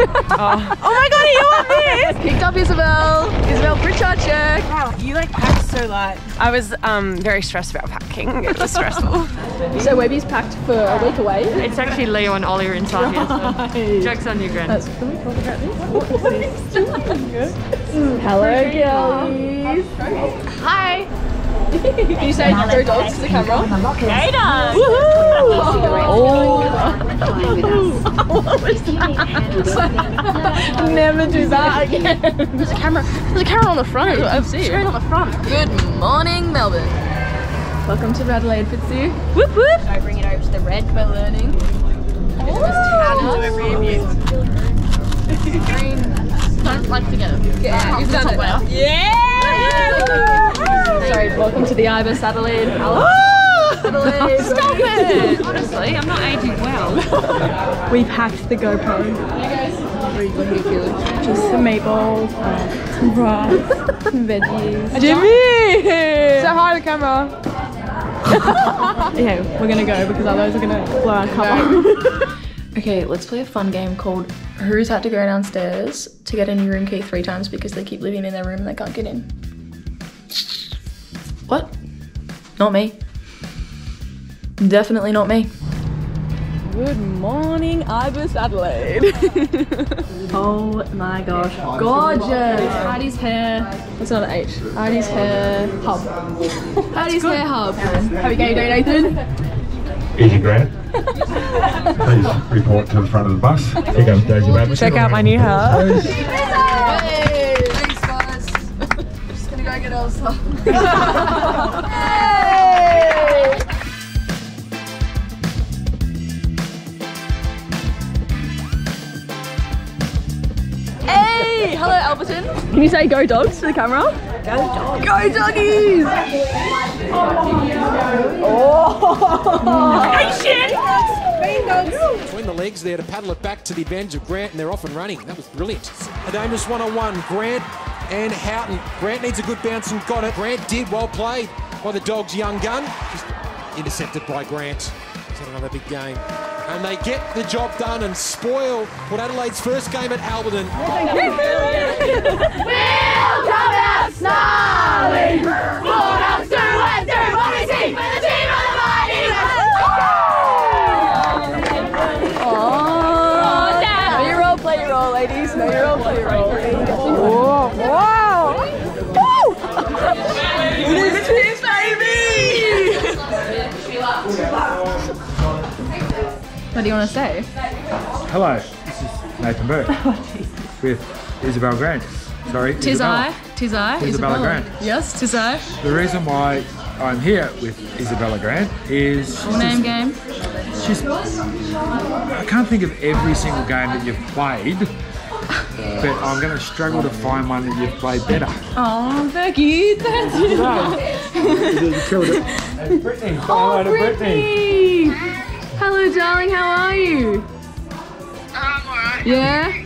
oh. my god, you want this? Picked up Isabel. Isabel Pritchard check. Wow, you like packed so light. I was um, very stressed about packing. It was stressful. So Webby's packed for a week away. It's actually Leo and Ollie are inside here. So. Joke's on you, Gran. Can we talk about this? Hello, girlies. Hi. Can you say go dogs to the camera? Oh. Never do that again. There's a camera. There's a camera on the front. I see. Straight on the front. Good morning, Melbourne. Welcome to Adelaide, Fitzy. Whoop whoop. I bring it over to the red. We're learning. Don't like together. Yeah, you've done it. Yeah! Sorry, welcome to the Ibis Adelaide. Adelaide. Stop it! Honestly, I'm not aging well. We packed the GoPro. Just some meatballs, some rice, some veggies. Jimmy! Say hi to the camera. Okay, we're gonna go because otherwise we're gonna blow our cover. Okay, let's play a fun game called Who's had to go downstairs to get a new room key three times because they keep living in their room and they can't get in. What? Not me. Definitely not me. Good morning, Ibis Adelaide. oh my gosh, gorgeous. Heidi's hair. That's not an H. Heidi's hair hub. Heidi's hair hub. How we going today, Nathan? Issy Grant. Please report to the front of the bus. Here comes Daisy Bateman. Check out my new house. Just gonna go get Elsa. Hey, hello Alberton. Can you say go dogs to the camera? Go dogs. Go doggies. Oh. between the legs there to paddle it back to the advantage of Grant, and they're off and running. That was brilliant. A dangerous one-on-one. Grant and Houghton. Grant needs a good bounce and got it. Grant did well played by the Dogs' young gun. Just intercepted by Grant. He's had another big game. And they get the job done and spoil Port Adelaide's first game at Alberton. Know What do you want to say? Hello, this is Nathan Burke oh, with Isabel Grant. Sorry, Tis Isabella. I, tis I, Isabella Isabella. Grant. Yes, tis I. The reason why I'm here with Isabella Grant is Full name game. she's, I can't think of every single game that you've played, but I'm going to struggle to find one that you've played better. Oh, thank you. You killed it. Hey, Brittany, say hello to Brittany. Brittany. Hello, darling. How are you? I'm alright. Yeah.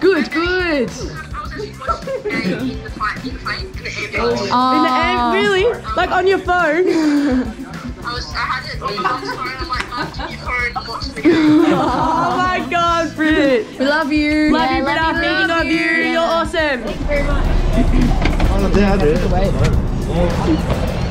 Good, good. I was actually watching in the fight, in in the ambulance. Oh, really? Like on your phone? I was, I had it on my mom's phone. I'm like, oh, Mum, give me your phone. I'm watching the game. Oh my god, Brit. We love you. Love you, Brit. I'm thinking of you. You're awesome. det er det.